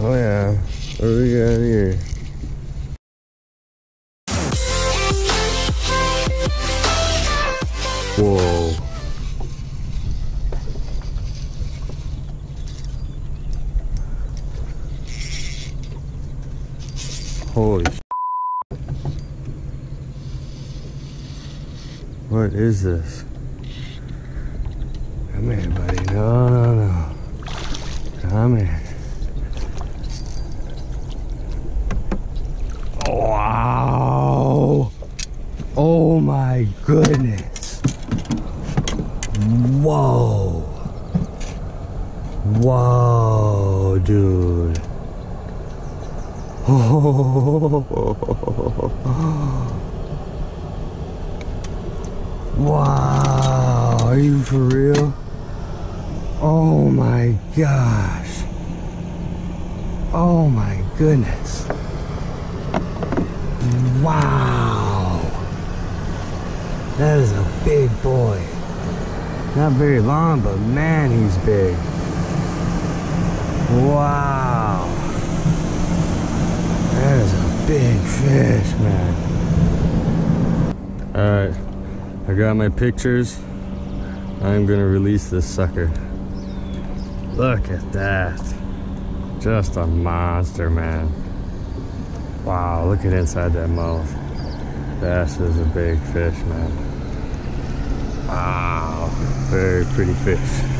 Oh, yeah. What do we got here? Whoa. Holy What is this? Come here, buddy. No, no, no. Come here. Wow. Oh my goodness. Whoa. Whoa, dude. Wow, are you for real? Oh my gosh. Oh my goodness. Wow. That is a big boy. Not very long, but man, he's big. Wow. That is a big fish, man. Alright, I got my pictures. I'm gonna release this sucker. Look at that. Just a monster, man. Wow, look at inside that mouth. This is a big fish, man. Wow, very pretty fish.